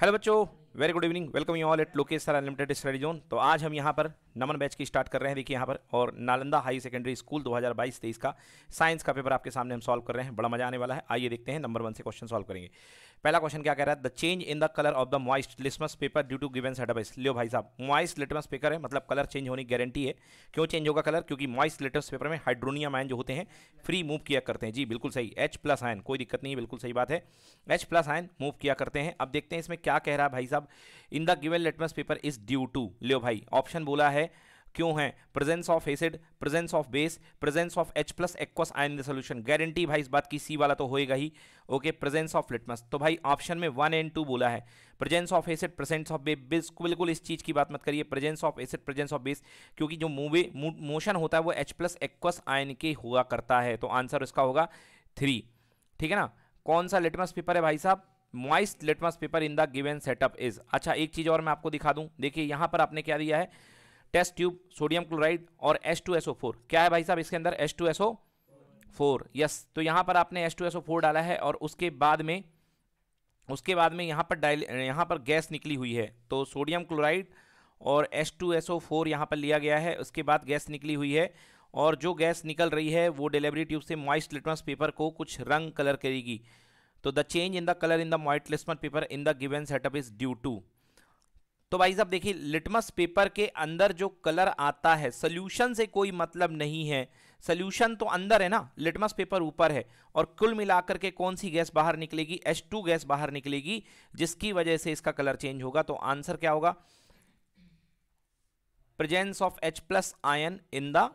Hello बच्चों। Very good evening welcome you all at Lokesh sir unlimited study zone तो आज हम यहाँ पर नमन बैच की स्टार्ट कर रहे हैं। देखिए यहाँ पर, और नालंदा हाई सेकेंडरी स्कूल 2022-23 का साइंस का पेपर आपके सामने हम सॉल्व कर रहे हैं। बड़ा मज़ा आने वाला है। आइए देखते हैं नंबर वन से क्वेश्चन सॉल्व करेंगे। पहला क्वेश्चन क्या कह रहा है? The change in the colour of the moist litmus paper due to given setup is लियो भाई साहब मॉइस्ट लिटमस पेपर है मतलब कलर चेंज होने की गारंटी है। क्यों चेंज होगा कलर क्योंकि मॉइस्ट लिटमस पेपर में हाइड्रोनियम आयन जो होते हैं फ्री मूव किया करते हैं। जी, बिल्कुल सही। एच प्लस आयन कोई दिक्कत नहीं बिल्कुल सही बात है। एच प्लस आयन मूव किया करते हैं। अब देखते हैं इसमें क्या कह रहा है भाई साहब? In the given litmus paper is due to लियो भाई ऑप्शन बोला है, क्यों है? Presence of acid presence of base presence of H plus aqueous ion in the solution guarantee भाई इस बात की सी वाला तो होएगा ही। ओके प्रेजेंस ऑफ़ लिटमस तो भाई ऑप्शन में वन एंड टू बोला है। Presence of acid presence of base बिल्कुल इस चीज़ की बात मत करिए। Presence of acid presence of base क्योंकि जो मूवे मोशन होता है वो एच प्लस एक्वस आयन के हुआ करता है। तो आंसर इसका होगा थ्री ठीक है ना? कौन सा लिटमस पेपर है भाई साहब? Moist litmus paper in the given setup is अच्छा एक चीज़ और मैं आपको दिखा दूँ। देखिए, यहाँ पर आपने क्या दिया है? टेस्ट ट्यूब सोडियम क्लोराइड और H2SO4 क्या है भाई साहब इसके अंदर? H2SO4 यस तो यहाँ पर आपने H2SO4 डाला है और उसके बाद में, उसके बाद में यहाँ पर डायल यहाँ पर गैस निकली हुई है। तो सोडियम क्लोराइड और H2SO4 यहाँ पर लिया गया है। उसके बाद गैस निकली हुई है और जो गैस निकल रही है, वो डिलीवरी ट्यूब से मॉइस्ट लिटमस पेपर को कुछ रंग कलर करेगी। तो the change in the colour in the moist litmus paper in the given setup is due to तो भाई साहब देखिए लिटमस पेपर के अंदर जो कलर आता है सोल्यूशन से कोई मतलब नहीं है। सोल्यूशन तो अंदर है ना लिटमस पेपर ऊपर है। और कुल मिलाकर के कौन सी गैस बाहर निकलेगी? H2 गैस बाहर निकलेगी, जिसकी वजह से इसका कलर चेंज होगा। तो आंसर क्या होगा? Presence of H plus ion in the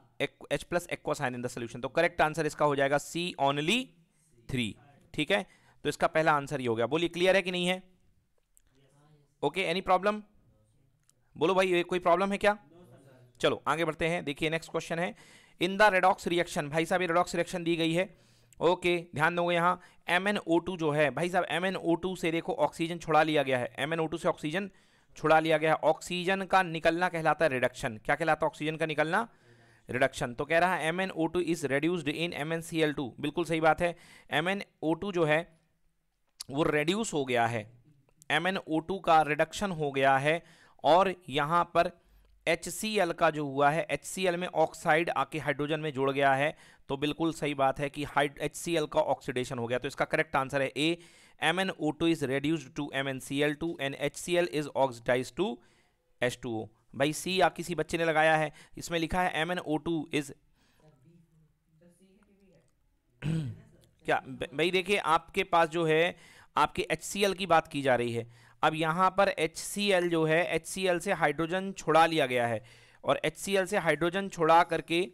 H plus aqueous ion in the solution तो करेक्ट आंसर इसका हो जाएगा सी ओनली थ्री ठीक है? तो इसका पहला आंसर ये हो गया। बोलिए क्लियर है कि नहीं है? ओके एनी प्रॉब्लम बोलो भाई कोई प्रॉब्लम है क्या? चलो, आगे बढ़ते हैं। देखिए नेक्स्ट क्वेश्चन है। इन द रेडॉक्स रिएक्शन भाई साहब, ये रेडॉक्स रिएक्शन दी गई है। ओके ध्यान दोगे यहाँ MnO2 जो है, भाई साहब MnO2 से देखो ऑक्सीजन छुड़ा लिया गया है। MnO2 से ऑक्सीजन छुड़ा लिया गया है। ऑक्सीजन का निकलना कहलाता है रिडक्शन क्या कहलाता है ऑक्सीजन का निकलना? रिडक्शन तो कह रहा है MnO2 is reduced in MnCl2 बिल्कुल सही बात है। MnO2 जो है वो रेड्यूस हो गया है। MnO2 का रिडक्शन हो गया है और यहाँ पर HCl का जो हुआ है HCl में ऑक्साइड आके हाइड्रोजन में जुड़ गया है। तो बिल्कुल सही बात है कि HCl का ऑक्सीडेशन हो गया। तो इसका करेक्ट आंसर है A M N O two is reduce to MnCl2 and L is oxidise to H two O भाई सी आप किसी बच्चे ने लगाया है, इसमें लिखा है M N O two is क्या? भाई देखिए, आपके पास जो है आपके HCl की बात की जा रही है। अब यहाँ पर HCl जो है HCl से हाइड्रोजन छुड़ा लिया गया है और HCl से हाइड्रोजन छुड़ा करके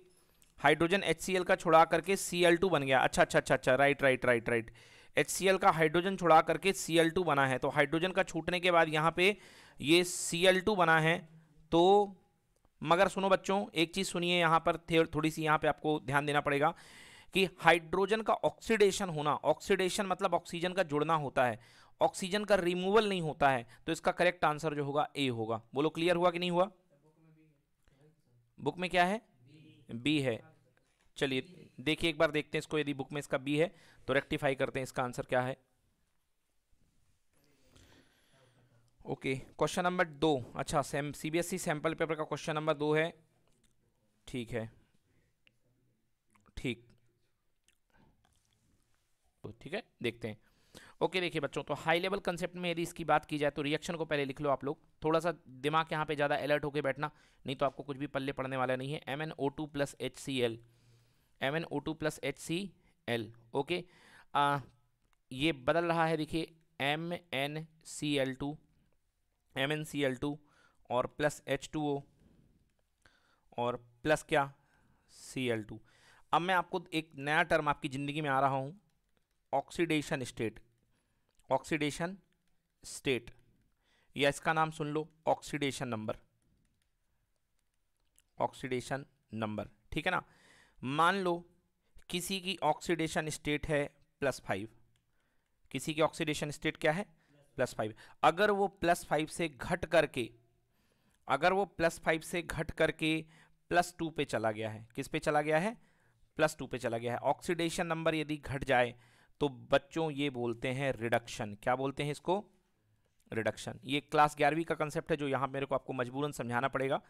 हाइड्रोजन HCl का छुड़ा करके Cl2 बन गया। अच्छा अच्छा अच्छा अच्छा right right right right HCl का हाइड्रोजन छुड़ा करके Cl2 बना है। तो हाइड्रोजन का छूटने के बाद यहाँ पे ये Cl2 बना है। तो मगर सुनो बच्चों, एक चीज़ सुनिए यहाँ पर थोड़ी सी यहाँ पे आपको ध्यान देना पड़ेगा। कि हाइड्रोजन का ऑक्सीडेशन होना ऑक्सीडेशन मतलब ऑक्सीजन का जुड़ना होता है। ऑक्सीजन का रिमूवल नहीं होता है तो इसका करेक्ट आंसर जो होगा ए होगा। बोलो क्लियर हुआ कि नहीं हुआ? बुक में क्या है? बी है। चलिए, देखिए एक बार देखते हैं इसको, यदि बुक में इसका बी है तो रेक्टिफाई करते हैं इसका आंसर क्या है। ओके क्वेश्चन नंबर दो अच्छा सीबीएसई सैंपल पेपर का क्वेश्चन नंबर दो है। ठीक है ठीक ठीक है? देखते हैं। ओके देखिए बच्चों तो हाई लेवल कंसेप्ट में यदि इसकी बात की जाए तो रिएक्शन को पहले लिख लो आप लोग। थोड़ा सा दिमाग यहाँ पे ज़्यादा अलर्ट होकर बैठना नहीं तो आपको कुछ भी पल्ले पड़ने वाला नहीं है। M N O two plus H C L M N O two plus H C L okay आ, ये बदल रहा है देखिए M N C L two M N C L two और प्लस एच टू ओ और plus क्या? C L two अब मैं आपको एक नया टर्म आपकी ज़िंदगी में आ रहा हूँ। ऑक्सीडेशन स्टेट ऑक्सीडेशन स्टेट या इसका नाम सुन लो ऑक्सीडेशन नंबर ऑक्सीडेशन नंबर ठीक है ना? मान लो, किसी की ऑक्सीडेशन स्टेट है प्लस फाइव किसी की ऑक्सीडेशन स्टेट क्या है? प्लस फाइव अगर वो प्लस फाइव से घट करके, अगर वो प्लस फाइव से घट करके प्लस टू पे चला गया है, किस पे चला गया है? प्लस टू पे चला गया है. ऑक्सीडेशन नंबर यदि घट जाए तो बच्चों ये बोलते हैं रिडक्शन क्या बोलते हैं इसको? रिडक्शन ये क्लास ग्यारहवीं का कंसेप्ट है जो यहाँ मेरे को आपको मजबूरन समझाना पड़ेगा।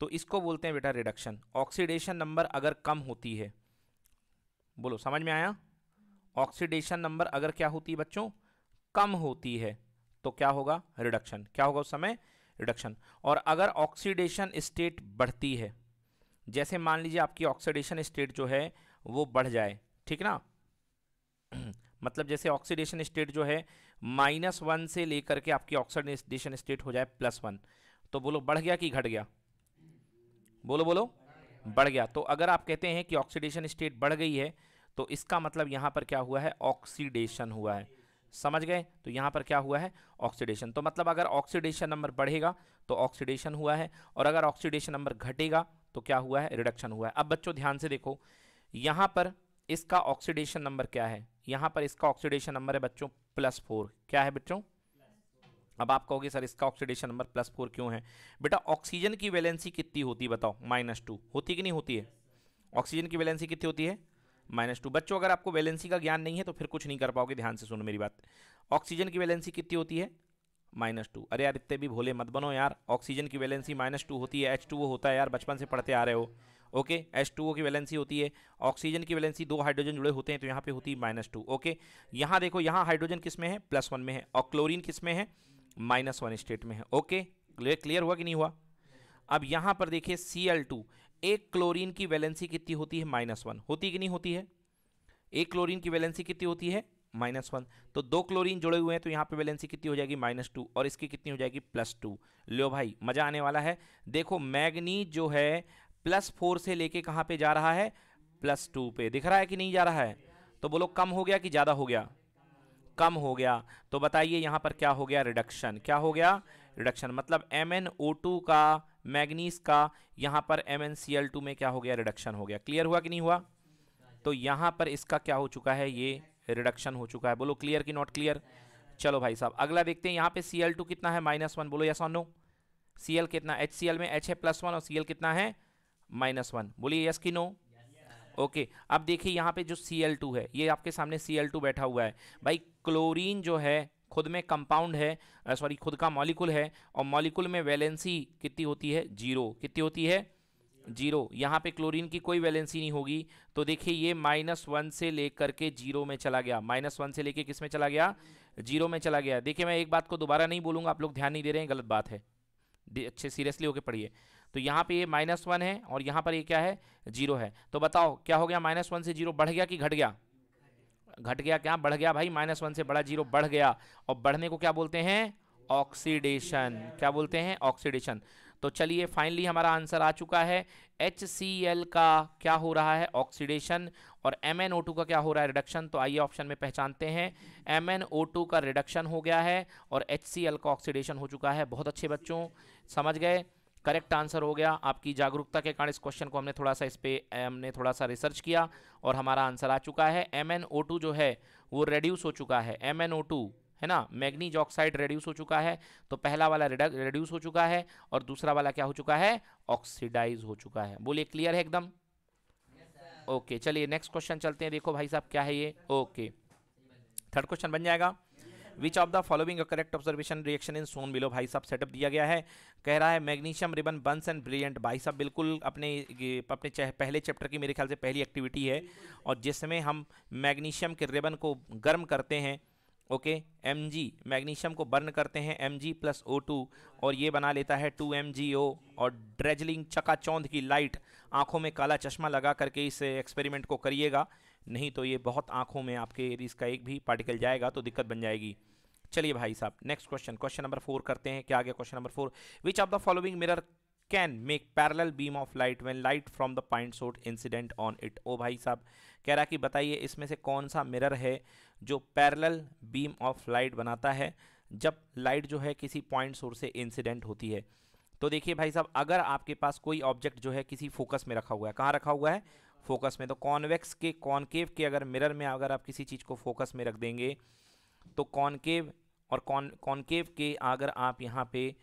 तो इसको बोलते हैं बेटा रिडक्शन ऑक्सीडेशन नंबर अगर कम होती है, बोलो, समझ में आया? ऑक्सीडेशन नंबर अगर क्या होती है बच्चों? कम होती है। तो क्या होगा? रिडक्शन क्या होगा उस समय? रिडक्शन और अगर ऑक्सीडेशन स्टेट बढ़ती है, जैसे मान लीजिए आपकी ऑक्सीडेशन स्टेट जो है, वो बढ़ जाए, ठीक ना? मतलब जैसे ऑक्सीडेशन स्टेट जो है माइनस वन से लेकर के आपकी ऑक्सीडेशन स्टेट हो जाए प्लस वन तो बोलो, बढ़ गया कि घट गया? बोलो बोलो। बढ़ गया। तो अगर आप कहते हैं कि ऑक्सीडेशन स्टेट बढ़ गई है तो इसका मतलब यहाँ पर क्या हुआ है? ऑक्सीडेशन हुआ है। समझ गए? तो यहाँ पर क्या हुआ है? ऑक्सीडेशन तो मतलब अगर ऑक्सीडेशन नंबर बढ़ेगा तो ऑक्सीडेशन हुआ है। और अगर ऑक्सीडेशन नंबर घटेगा तो क्या हुआ है? रिडक्शन हुआ है। अब बच्चों, ध्यान से देखो। यहाँ पर इसका ऑक्सीडेशन नंबर क्या है? यहाँ पर इसका ऑक्सीडेशन नंबर है बच्चों प्लस फोर क्या है बच्चों? अब आप कहोगे, सर, इसका ऑक्सीडेशन नंबर प्लस फोर क्यों है? बेटा ऑक्सीजन की वैलेंसी कितनी होती है बताओ? माइनस टू होती कि नहीं होती है? ऑक्सीजन की वैलेंसी कितनी होती है? माइनस टू बच्चों, अगर आपको वैलेंसी का ज्ञान नहीं है तो फिर कुछ नहीं कर पाओगे। ध्यान से सुनो मेरी बात। ऑक्सीजन की वैलेंसी कितनी होती है? माइनस टू अरे यार, इतने भी भोले मत बनो यार। ऑक्सीजन की वैलेंसी माइनस टू होती है। एच टू वो होता है यार, बचपन से पढ़ते आ रहे हो। ओके? एच टू ओ की वैलेंसी होती है ऑक्सीजन की वैलेंसी दो हाइड्रोजन जुड़े होते हैं तो यहाँ पे होती है माइनस टू ओके? यहाँ देखो, यहाँ हाइड्रोजन किसमें है? प्लस वन में है, और क्लोरीन किसमें है? माइनस वन स्टेट में है, ओके? क्लियर हुआ कि नहीं हुआ? अब यहाँ पर देखिए सी एल टू एक क्लोरीन की वैलेंसी कितनी होती है? माइनस वन होती कि नहीं होती है? एक क्लोरीन की वैलेंसी कितनी होती है? माइनस वन तो दो क्लोरीन जुड़े हुए हैं तो यहाँ पे वैलेंसी कितनी हो जाएगी? माइनस टू और इसकी कितनी हो जाएगी? प्लस टू लो भाई, मज़ा आने वाला है। देखो, मैग्नीज जो है प्लस फोर से लेके कहाँ पे जा रहा है? प्लस टू पे। दिख रहा है कि नहीं जा रहा है? तो बोलो, कम हो गया कि ज़्यादा हो गया? कम हो गया। तो बताइए यहाँ पर क्या हो गया? रिडक्शन। क्या हो गया? रिडक्शन। मतलब MnO2 का मैग्नीस का, यहाँ पर MnCl2 में क्या हो गया? रिडक्शन हो गया। क्लियर हुआ कि नहीं हुआ? तो यहाँ पर इसका क्या हो चुका है? ये रिडक्शन हो चुका है। बोलो, क्लियर कि नॉट क्लियर? चलो भाई साहब, अगला देखते हैं। यहाँ पे Cl2 कितना है? Minus one. बोलो यस और नो Cl कितना? HCl में H है प्लस वन और Cl कितना है? माइनस वन बोलिए यस की नो ओके अब देखिए यहाँ पे जो Cl2 है, ये आपके सामने Cl2 बैठा हुआ है। भाई क्लोरीन जो है, खुद में कंपाउंड है सॉरी खुद का मॉलिकुल है, और मॉलिकुल में वैलेंसी कितनी होती है? ज़ीरो कितनी होती है? ज़ीरो यहाँ पे क्लोरीन की कोई वैलेंसी नहीं होगी। तो देखिए ये माइनस वन से लेकर के ज़ीरो में चला गया। माइनस वन से लेके किसमें चला गया? ज़ीरो में चला गया। देखिए मैं एक बात को दोबारा नहीं बोलूँगा, आप लोग ध्यान नहीं दे रहे हैं, गलत बात है। अच्छे सीरियसली होकर पढ़िए। तो यहाँ पे ये माइनस वन है और यहाँ पर ये क्या है? ज़ीरो है। तो बताओ, क्या हो गया? माइनस वन से ज़ीरो बढ़ गया कि घट गया? घट गया क्या? बढ़ गया भाई। माइनस वन से बड़ा ज़ीरो बढ़ गया। और बढ़ने को क्या बोलते हैं? ऑक्सीडेशन क्या बोलते हैं? ऑक्सीडेशन तो चलिए फाइनली हमारा आंसर आ चुका है। एच का क्या हो रहा है? ऑक्सीडेशन और MnO2 का क्या हो रहा है? रिडक्शन तो आइए ऑप्शन में पहचानते हैं। MnO2 का रिडक्शन हो गया है और HCl का ऑक्सीडेशन हो चुका है। बहुत अच्छे बच्चों, समझ गए? करेक्ट आंसर हो गया। आपकी जागरूकता के कारण इस क्वेश्चन को हमने थोड़ा सा इस पर हमने थोड़ा सा रिसर्च किया और हमारा आंसर आ चुका है। एम जो है, वो रेड्यूस हो चुका है। एम है ना? मैग्नीज ऑक्साइड रेड्यूस हो चुका है। तो पहला वाला रेड्यूस हो चुका है और दूसरा वाला क्या हो चुका है? ऑक्सीडाइज हो चुका है। बोलिए क्लियर है एकदम? ओके चलिए नेक्स्ट क्वेश्चन चलते हैं। देखो भाई साहब, क्या है ये? ओके थर्ड क्वेश्चन बन जाएगा। Which of the following correct observation reaction in shown below भाई साहब सेटअप दिया गया है? कह रहा है magnesium ribbon burns and brilliant भाई साहब, बिल्कुल अपने अपने पहले चैप्टर की मेरे ख्याल से पहली एक्टिविटी है। और जिसमें हम मैग्नीशियम के रिबन को गर्म करते हैं ओके एम जी मैग्नीशियम को बर्न करते हैं M G plus O two और ये बना लेता है टू एम जी ओ और ड्रेजलिंग चकाचौंध की लाइट आँखों में काला चश्मा लगा करके इस एक्सपेरिमेंट को करिएगा। नहीं तो ये बहुत आँखों में आपके इसका एक भी पार्टिकल जाएगा तो दिक्कत बन जाएगी। चलिए भाई साहब next question question number four करते हैं, क्या आ गया question number four which of the following mirror can make parallel beam of light when light from the point source incident on it ओ भाई साहब, कह रहा कि बताइए इसमें से कौन सा मिरर है जो पैरल बीम ऑफ़ लाइट बनाता है जब लाइट जो है किसी पॉइंट सोर्स से इंसिडेंट होती है? तो देखिए भाई साहब, अगर आपके पास कोई ऑब्जेक्ट जो है किसी फोकस में रखा हुआ है, कहाँ रखा हुआ है? फोकस में। तो कॉन्वेक्स के कॉनकेव के अगर मिरर में अगर आप किसी चीज़ को फोकस में रख देंगे तो कॉनकेव और कॉन, कॉनकेव के अगर आप यहाँ पे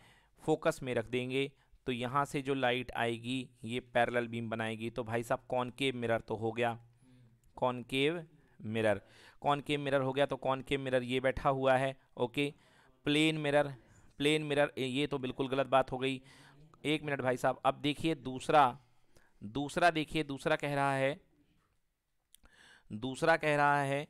फोकस में रख देंगे तो यहाँ से जो लाइट आएगी, ये पैरेलल बीम बनाएगी। तो भाई साहब, कॉनकेव मिरर तो हो गया। Concave mirror. कॉनकेव मिरर हो गया तो कॉनकेव मिरर ये बैठा हुआ है। Okay, plane mirror. Plane mirror ये तो बिल्कुल गलत बात हो गई। एक मिनट भाई साहब, अब देखिए दूसरा दूसरा देखिए, दूसरा कह रहा है। दूसरा कह रहा है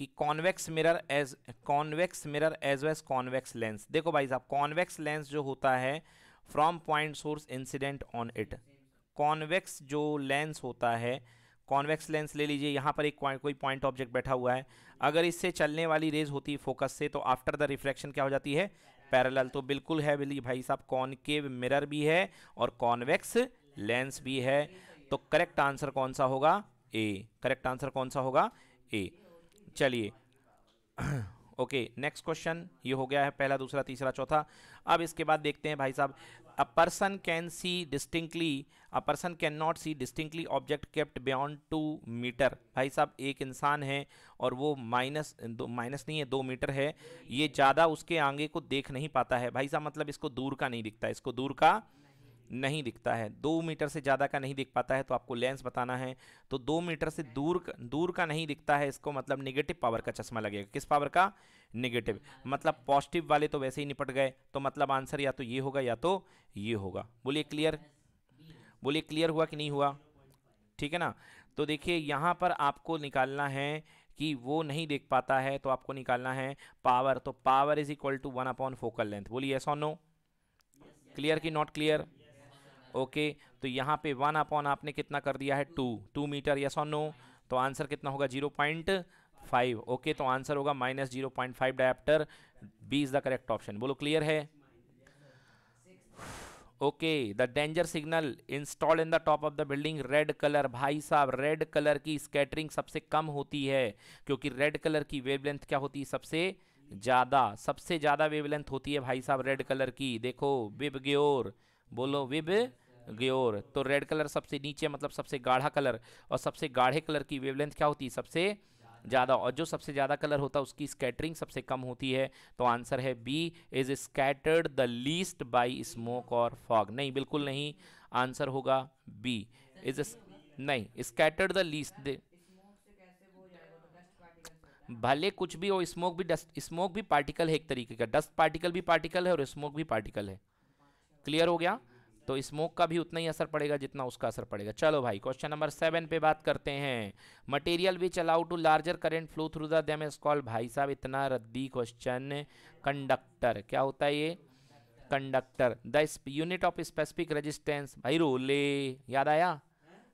कि convex mirror as convex mirror as veg convex lens देखो भाई साहब कॉन्वेक्स लेंस जो होता है from point source incident on it convex जो लेंस होता है कॉन्वेक्स लेंस ले लीजिए, यहाँ पर एक कोई पॉइंट ऑब्जेक्ट बैठा हुआ है। अगर इससे चलने वाली रेज होती है फोकस से तो आफ्टर द रिफ्लेक्शन क्या हो जाती है? पैरेलल तो बिल्कुल है भाई साहब कॉनकेव मिरर भी है और कॉन्वेक्स लेंस भी है। तो करेक्ट आंसर कौन सा होगा? ए करेक्ट आंसर कौन सा होगा? ए चलिए। ओके नेक्स्ट क्वेश्चन ये हो गया है पहला, दूसरा, तीसरा, चौथा। अब इसके बाद देखते हैं भाई साहब a person can see distinctly a person can not see distinctly object kept beyond two metre भाई साहब, एक इंसान है और वो माइनस दो माइनस नहीं है, दो मीटर है। ये ज़्यादा उसके आगे को देख नहीं पाता है। भाई साहब मतलब इसको दूर का नहीं दिखता, इसको दूर का नहीं दिखता है। दो मीटर से ज़्यादा का नहीं दिख पाता है तो आपको लेंस बताना है। तो दो मीटर से दूर दूर का नहीं दिखता है, इसको मतलब निगेटिव पावर का चश्मा लगेगा। किस पावर का? निगेटिव मतलब पॉजिटिव वाले तो वैसे ही निपट गए। तो मतलब आंसर या तो ये होगा या तो ये होगा। बोलिए क्लियर बोलिए क्लियर हुआ कि नहीं हुआ? ठीक है ना? तो देखिए, यहाँ पर आपको निकालना है कि वो नहीं देख पाता है तो आपको निकालना है पावर तो power is equal to one upon focal length बोलिए और नो क्लियर की नॉट क्लियर ओके तो यहाँ पे वन अपॉन आपने कितना कर दिया है? टू। टू मीटर यस और नो तो आंसर कितना होगा? Zero point five. ओके तो आंसर होगा minus zero point five dioptre. B is the correct option बोलो क्लियर है? Okay the danger signal install in the top of the building red colour भाई साहब red colour की scattering सबसे कम होती है, क्योंकि रेड कलर की वेवलेंथ क्या होती है? सबसे ज़्यादा सबसे ज़्यादा वेवलेंथ होती है भाई साहब रेड कलर की। देखो, विब ग्योर बोलो, विब ग्योर तो रेड कलर सबसे नीचे मतलब सबसे गाढ़ा कलर और सबसे गाढ़े कलर की वेवलेंथ क्या होती है? सबसे ज़्यादा। और जो सबसे ज़्यादा कलर होता है, उसकी स्कैटरिंग सबसे कम होती है। तो आंसर है B is scattered the least by smoke और फॉग नहीं, बिल्कुल नहीं। आंसर होगा बी इज़ नहीं स्कैटर्ड द लीस्ट भले कुछ भी हो स्मोक भी डस्ट स्मोक भी पार्टिकल है एक तरीके का। डस्ट पार्टिकल भी पार्टिकल है और स्मोक भी पार्टिकल है। क्लियर हो गया? तो स्मोक का भी उतना ही असर पड़ेगा जितना उसका असर पड़ेगा। चलो भाई क्वेश्चन नंबर सेवन पे बात करते हैं। Material which allow to larger current flow through the is called भाई साहब, इतना रद्दी क्वेश्चन कंडक्टर क्या होता है ये? Conductor the unit of specific resistance भाई रोले याद आया?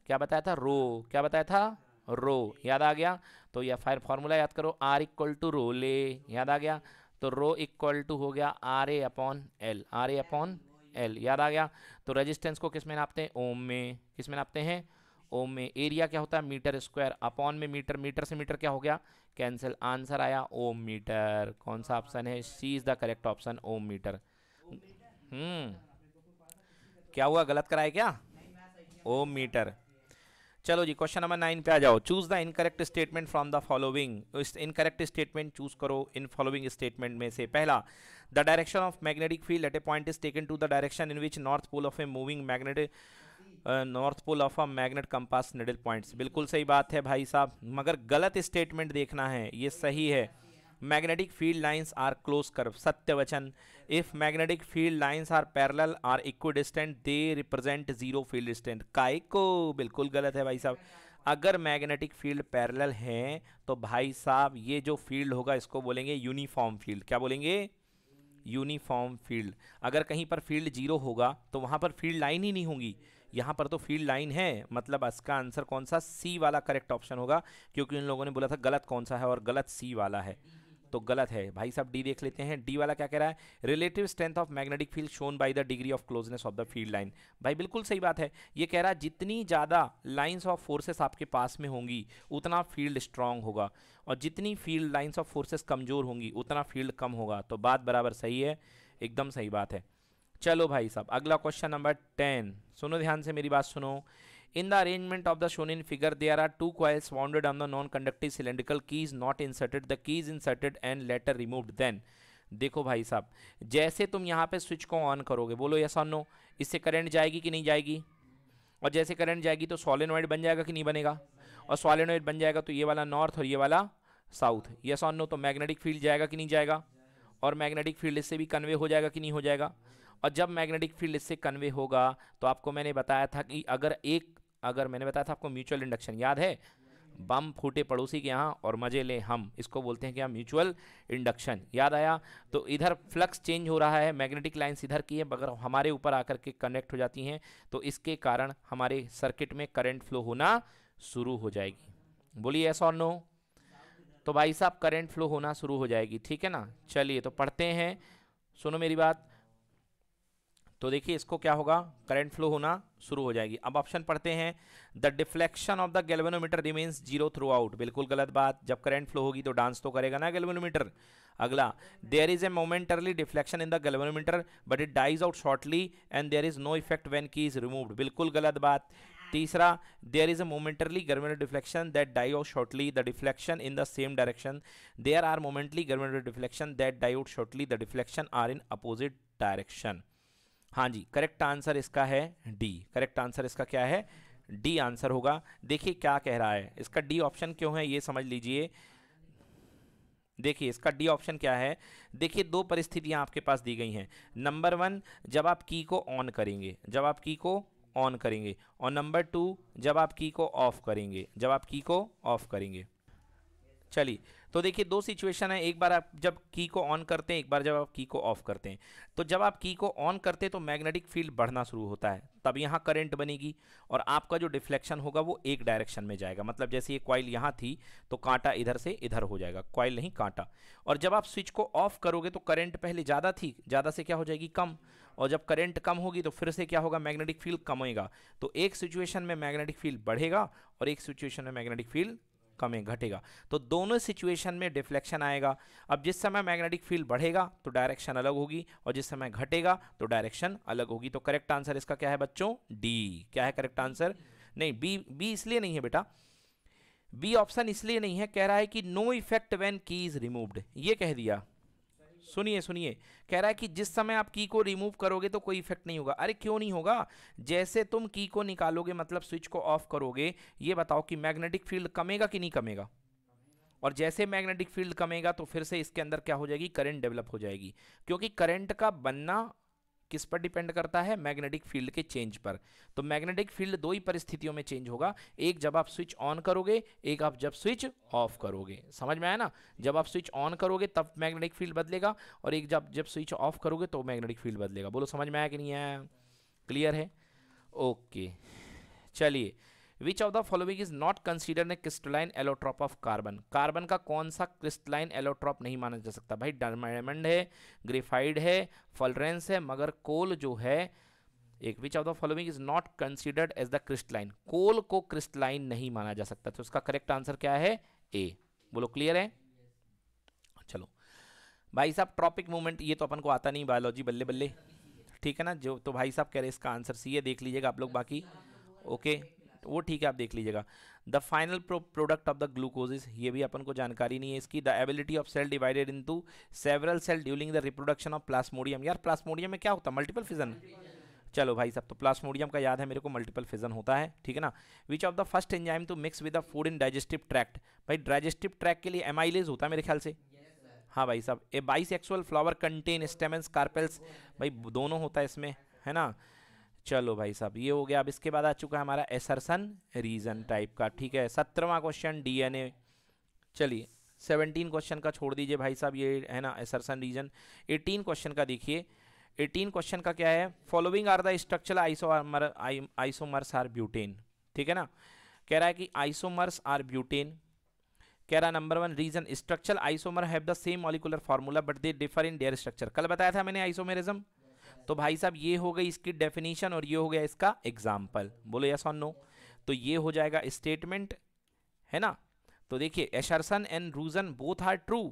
क्या बताया था? रो। क्या बताया था? रो। याद आ गया? तो यह फायर फॉर्मूला याद करो। आर इक्वल टू रोले याद आ गया? तो रो इक्वल टू हो गया R A upon L R A upon L याद आ गया? तो रेजिस्टेंस को किसमें नापते हैं? ओम में। किसमें नापते हैं? ओम में। एरिया क्या होता है? मीटर स्क्वायर अपॉन में मीटर मीटर से मीटर क्या हो गया? कैंसिल आंसर आया ओम मीटर। कौन सा ऑप्शन है? C is the correct option ohm metre. Hmm. क्या हुआ? गलत कराए क्या? Ohm metre. चलो जी क्वेश्चन नंबर नाइन पे आ जाओ। Choose the incorrect statement from the following incorrect statement choose करो इन फॉलोइंग स्टेटमेंट में से पहला। The direction of magnetic field at a point is taken to the direction in which north pole of a moving magnetic north pole of a magnet compass needle points बिल्कुल सही बात है भाई साहब। मगर गलत स्टेटमेंट देखना है। ये सही है। Magnetic field lines are close curve सत्य वचन। If magnetic field lines are parallel are equidistant they represent zero field distant काय को बिल्कुल गलत है भाई साहब। अगर मैग्नेटिक फ़ील्ड पैरेलल हैं तो भाई साहब, ये जो फ़ील्ड होगा, इसको बोलेंगे यूनिफॉर्म फ़ील्ड क्या बोलेंगे? यूनिफॉर्म फ़ील्ड अगर कहीं पर फ़ील्ड ज़ीरो होगा तो वहाँ पर फ़ील्ड लाइन ही नहीं होगी। यहाँ पर तो फ़ील्ड लाइन है मतलब इसका आंसर कौन सा? सी वाला करेक्ट ऑप्शन होगा, क्योंकि उन लोगों ने बोला था गलत कौन सा है और गलत सी वाला है। तो गलत है। भाई साहब डी देख लेते हैं। डी वाला क्या कह रहा है? Relative strength of magnetic field shown by the degree of closeness of the field line भाई, बिल्कुल सही बात है। ये कह रहा है, जितनी ज़्यादा लाइन्स ऑफ़ फोर्सेस आपके पास में होंगी, उतना फ़ील्ड स्ट्रांग होगा। और जितनी फ़ील्ड लाइन्स ऑफ़ फोर्सेस कमज़ोर होंगी, उतना फ़ील्ड कम होगा। तो बात बराबर सही है। एकदम सही बात है। चलो भाई साहब, अगला क्वेश्चन नंबर टेन सुनो ध्यान से मेरी बात सुनो। In the arrangement of the shown in figure, there are two coils wounded on the non-conductive cylindrical keys not inserted. The keys inserted and later removed. Then. देखो भाई साहब जैसे तुम यहाँ पे स्विच को ऑन करोगे बोलो यस ऑन नो इससे करंट जाएगी कि नहीं जाएगी? और जैसे करंट जाएगी तो सॉलिनॉइड बन जाएगा कि नहीं बनेगा? और सॉलिनॉइड बन जाएगा तो ये वाला नॉर्थ और ये वाला साउथ यस ऑन नो तो मैग्नेटिक फ़ील्ड जाएगा कि नहीं जाएगा? और मैग्नेटिक फ़ील्ड इससे भी कन्वे हो जाएगा कि नहीं हो जाएगा? और जब मैग्नेटिक फ़ील्ड इससे कन्वे होगा तो आपको मैंने बताया था कि अगर एक अगर मैंने बताया था आपको म्यूचुअल इंडक्शन याद है? बम फूटे पड़ोसी के यहाँ और मज़े ले हम। इसको बोलते हैं क्या? म्यूचुअल इंडक्शन याद आया? तो इधर फ्लक्स चेंज हो रहा है मैग्नेटिक लाइन्स इधर की है अगर हमारे ऊपर आकर के कनेक्ट हो जाती हैं। तो इसके कारण हमारे सर्किट में करंट फ्लो होना शुरू हो जाएगी। बोलिए ऐसा और नो तो भाई साहब करंट फ्लो होना शुरू हो जाएगी, ठीक है ना? चलिए तो पढ़ते हैं। सुनो मेरी बात। तो देखिए इसको क्या होगा? करंट फ्लो होना शुरू हो जाएगी। अब ऑप्शन पढ़ते हैं। The deflection of the galvanometer remains zero throughout बिल्कुल गलत बात। जब करंट फ्लो होगी तो डांस तो करेगा ना गैल्वेनोमीटर अगला there is a momentarily deflection in the galvanometer but it dies out shortly and there is no effect when key is removed बिल्कुल गलत बात। तीसरा there is a momentarily गर्मिनल deflection that die out shortly the deflection in the same direction there are momently गर्मिनल deflection that die out shortly the deflection are in opposite direction हाँ जी correct answer इसका है D correct answer इसका क्या है? D answer होगा। देखिए क्या कह रहा है। इसका डी ऑप्शन क्यों है, ये समझ लीजिए। देखिए, इसका डी ऑप्शन क्या है? देखिए, दो परिस्थितियाँ आपके पास दी गई हैं। नंबर वन जब आप की को ऑन करेंगे, जब आप की को ऑन करेंगे, और नंबर टू जब आप की को ऑफ़ करेंगे, जब आप की को ऑफ़ करेंगे। चलिए तो देखिए, दो सिचुएशन है। एक बार आप जब की को ऑन करते हैं, एक बार जब आप की को ऑफ़ करते हैं। तो जब आप की को ऑन करते हैं तो मैग्नेटिक फ़ील्ड बढ़ना शुरू होता है। तब यहाँ करंट बनेगी और आपका जो डिफ्लेक्शन होगा, वो एक डायरेक्शन में जाएगा। मतलब जैसे ये क्वाइल यहाँ थी तो कांटा इधर से इधर हो जाएगा। क्वाइल नहीं, कांटा। और जब आप स्विच को ऑफ़ करोगे तो करंट पहले ज़्यादा थी, ज़्यादा से क्या हो जाएगी? कम। और जब करंट कम होगी तो फिर से क्या होगा? मैग्नेटिक फ़ील्ड कम होएगा तो एक सिचुएशन में मैग्नेटिक फ़ील्ड बढ़ेगा और एक सिचुएशन में मैग्नेटिक फ़ील्ड कम घटेगा। तो दोनों सिचुएशन में डिफ्लेक्शन आएगा। अब जिस समय मैग्नेटिक फ़ील्ड बढ़ेगा तो डायरेक्शन अलग होगी, और जिस समय घटेगा तो डायरेक्शन अलग होगी। तो करेक्ट आंसर इसका क्या है बच्चों? डी क्या है करेक्ट आंसर नहीं बी बी इसलिए नहीं है बेटा। बी ऑप्शन इसलिए नहीं है, कह रहा है कि no effect when key is removed ये कह दिया। सुनिए सुनिए। कह रहा है कि जिस समय आप की को रिमूव करोगे तो कोई इफ़ेक्ट नहीं होगा। अरे क्यों नहीं होगा? जैसे तुम की को निकालोगे मतलब स्विच को ऑफ़ करोगे, ये बताओ कि मैग्नेटिक फ़ील्ड कमेगा कि नहीं कमेगा? और जैसे मैग्नेटिक फ़ील्ड कमेगा तो फिर से इसके अंदर क्या हो जाएगी? करंट डेवलप हो जाएगी। क्योंकि करंट का बनना किस पर डिपेंड करता है? मैग्नेटिक फ़ील्ड के चेंज पर। तो मैग्नेटिक फ़ील्ड दो ही परिस्थितियों में चेंज होगा। एक जब आप स्विच ऑन करोगे, एक आप जब स्विच ऑफ़ करोगे। समझ में आया ना? जब आप स्विच ऑन करोगे, तब मैग्नेटिक फ़ील्ड बदलेगा और एक जब जब स्विच ऑफ़ करोगे तो मैग्नेटिक फ़ील्ड बदलेगा। बोलो, समझ में आया कि नहीं आया? क्लियर है? ओके। चलिए। Which of the following is not consider a crystalline allotrope of carbon carbon का कौन सा क्रिस्टलाइन एलोट्रॉप नहीं माना जा सकता? भाई डायमंड है ग्रेफाइड है फलरेंस है, मगर कोल जो है, एक which of the following is not considered as the crystalline coal को क्रिस्टलाइन नहीं माना जा सकता। तो उसका करेक्ट आंसर क्या है? ए बोलो क्लियर है? चलो। भाई साहब ट्रॉपिक मूवमेंट ये तो अपन को आता नहीं बायोलॉजी बल्ले बल्ले। ठीक है ना? जो तो भाई साहब कह रहे हैं इसका आंसर सी है, देख लीजिएगा आप लोग बाकी। ओके वो ठीक है, आप देख लीजिएगा। The final product of the glucose ये भी अपन को जानकारी नहीं है इसकी। The ability of cell divided into several cell during the reproduction of plasmodium यार प्लास्मोडियम में क्या होता है? मल्टीपल फिजन चलो भाई साहब तो प्लास्मोडियम का याद है, मेरे को मल्टीपल फिजन होता है, ठीक है ना? Which of the first enzyme to mix with the food in digestive tract भाई डाइजेस्टिव ट्रैक के लिए एमाइलेज होता है मेरे ख्याल से? हाँ भाई साहब a bisexual flower contain stamens carpels भाई, दोनों होता है इसमें, है ना? चलो भाई साहब, ये हो गया। अब इसके बाद आ चुका है हमारा एसरसन रीजन टाइप का, ठीक है? सत्रहवा क्वेश्चन डीएनए। चलिए, सेवनटीन क्वेश्चन का छोड़ दीजिए भाई साहब, ये है ना एसरसन रीजन। एटीन क्वेश्चन का देखिए। एटीन क्वेश्चन का क्या है? Following are the structural isomer isomers are butane, ठीक है ना? कह रहा है कि आइसोमर्स आर ब्यूटेन। कह रहा number one, reason structural isomer have the same molecular formula, but they differ in their structure. कल बताया था मैंने आइसोमेरिज्म? तो भाई साहब, ये हो गई इसकी डेफिनेशन और ये हो गया इसका एग्ज़ाम्पल बोलो यस और नो तो ये हो जाएगा स्टेटमेंट है ना? तो देखिए assertion and reason both are true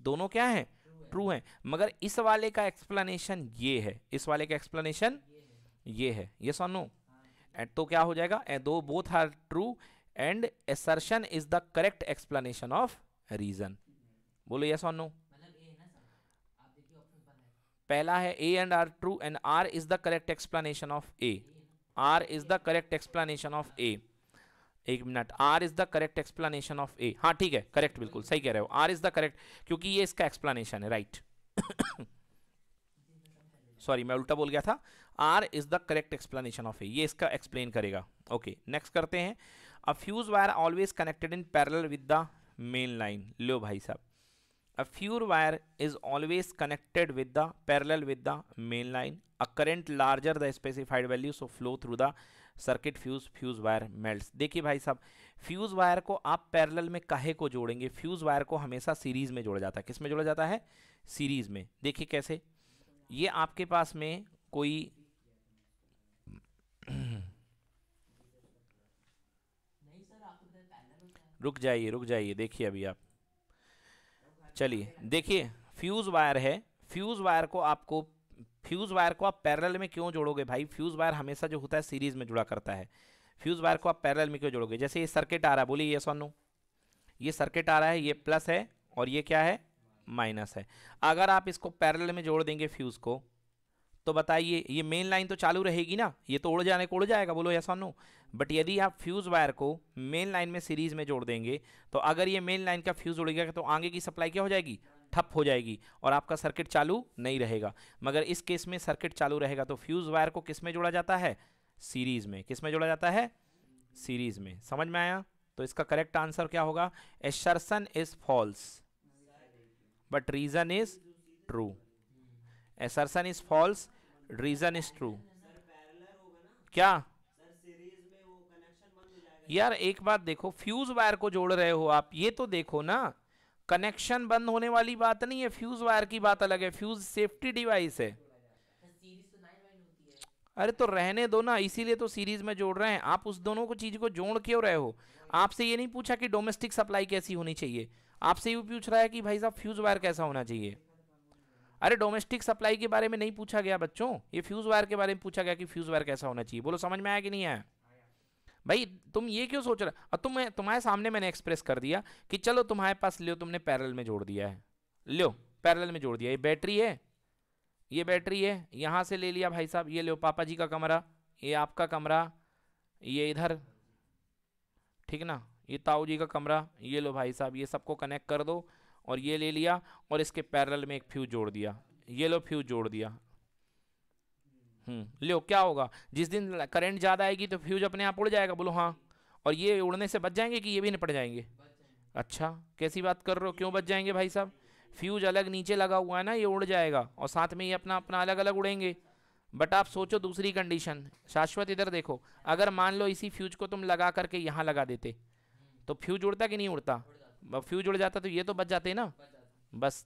दोनों क्या है? ट्रू हैं। मगर इस वाले का एक्सप्लेनेशन ये है। इस वाले का एक्सप्लेनेशन ये है। यस और नो एंड तो क्या हो जाएगा? दो both are true and assertion is the correct explanation of reason बोलो यस और नो पहला है A and R true and R is the correct explanation of A R is the correct explanation of A एक minute R is the correct explanation of A हाँ ठीक है correct बिल्कुल सही कह रहे हो। आर इज़ द करेक्ट क्योंकि ये इसका एक्सप्लेनेशन है राइट सॉरी मैं उल्टा बोल गया था। R is the correct explanation of A ये इसका एक्सप्लेन करेगा। ओके okay, नेक्स्ट करते हैं। A fuse wire always connected in parallel with the main line लो भाई साहब। A fuse wire is always connected with the, parallel with the main line. A current larger the specified value, so flow through the circuit fuse fuse wire melts देखिए भाई साहब fuse wire को आप parallel में काहे को जोड़ेंगे? Fuse wire को हमेशा सीरीज़ में जोड़ा जाता है। किसमें जोड़ा जाता है? सीरीज़ में। देखिए कैसे। ये आपके पास में कोई रुक जाइए रुक जाइए। देखिए अभी आप। चलिए, देखिए फ्यूज वायर है। फ्यूज वायर को आपको फ्यूज वायर को आप पैरेलल में क्यों जोड़ोगे भाई? फ्यूज वायर हमेशा जो होता है सीरीज़ में जुड़ा करता है। फ्यूज वायर को आप पैरेलल में क्यों जोड़ोगे? जैसे ये सर्किट आ रहा है, बोलिए ये सोनू ये सर्किट आ रहा है, ये प्लस है और ये क्या है? माइनस है। अगर आप इसको पैरेलल में जोड़ देंगे फ्यूज को तो बताइए, ये मेन लाइन तो चालू रहेगी ना? ये तो उड़ जाने को उड़ जाएगा, बोलो या नो बट यदि आप फ्यूज़ वायर को मेन लाइन में सीरीज़ में जोड़ देंगे तो अगर ये मेन लाइन का फ्यूज़ उड़ गया तो आगे की सप्लाई क्या हो जाएगी? ठप हो जाएगी, और आपका सर्किट चालू नहीं रहेगा। मगर इस केस में सर्किट चालू रहेगा तो फ्यूज़ वायर को किसमें जोड़ा जाता है? सीरीज़ में। किसमें जोड़ा जाता है? सीरीज़ में। समझ में आया? तो इसका करेक्ट आंसर क्या होगा? Assertion is false but reason is true assertion is false reason is true क्या? यार, एक बात देखो फ्यूज वायर को जोड़ रहे हो आप, ये तो देखो ना कनेक्शन बंद होने वाली बात नहीं है फ्यूज वायर की बात अलग है फ्यूज सेफ्टी डिवाइस है। अरे तो रहने दो ना, इसीलिए तो सीरीज़ में जोड़ रहे हैं, आप उस दोनों को चीज़ को जोड़ क्यों रहे हो? आपसे ये नहीं पूछा कि डोमेस्टिक सप्लाई कैसी होनी चाहिए, आपसे ये पूछ रहा है कि भाई साहब फ्यूज वायर कैसा होना चाहिए? अरे डोमेस्टिक सप्लाई के बारे में नहीं पूछा गया बच्चों, ये फ्यूज वायर के बारे में पूछा गया कि फ्यूज वायर कैसा होना चाहिए। बोलो, समझ में आया कि नहीं आया? भाई, तुम ये क्यों सोच रहे और तुम तुम्हारे सामने मैंने एक्सप्रेस कर दिया कि चलो तुम्हारे पास लियो, तुमने पैरल में जोड़ दिया है। लो पैरल में जोड़ दिया। ये बैटरी है। ये बैटरी है। यहाँ से ले लिया भाई साहब। ये लो पापा जी का कमरा। ये आपका कमरा। ये इधर। ठीक ना? ये ताऊ जी का कमरा। ये लो भाई साहब, ये सबको कनेक्ट कर दो। और ये ले लिया और इसके पैरल में एक फ्यूज जोड़ दिया। ये लो फ्यूज जोड़ दिया। हम्म लो, क्या होगा? जिस दिन करंट ज़्यादा आएगी तो फ्यूज अपने आप उड़ जाएगा। बोलो हाँ। और ये उड़ने से बच जाएँगे कि ये भी निपट जाएँगे? अच्छा कैसी बात कर रहे हो? क्यों बच जाएँगे भाई साहब? फ्यूज अलग नीचे लगा हुआ है ना, ये उड़ जाएगा और साथ में ये अपना अपना अलग अलग उड़ेंगे। बट आप सोचो दूसरी कंडीशन शाश्वत इधर देखो। अगर मान लो इसी फ्यूज को तुम लगा करके यहाँ लगा देते तो फ्यूज उड़ता कि नहीं उड़ता? अब फ्यूज जुड़ जाता तो ये तो बच जाते ना। बस।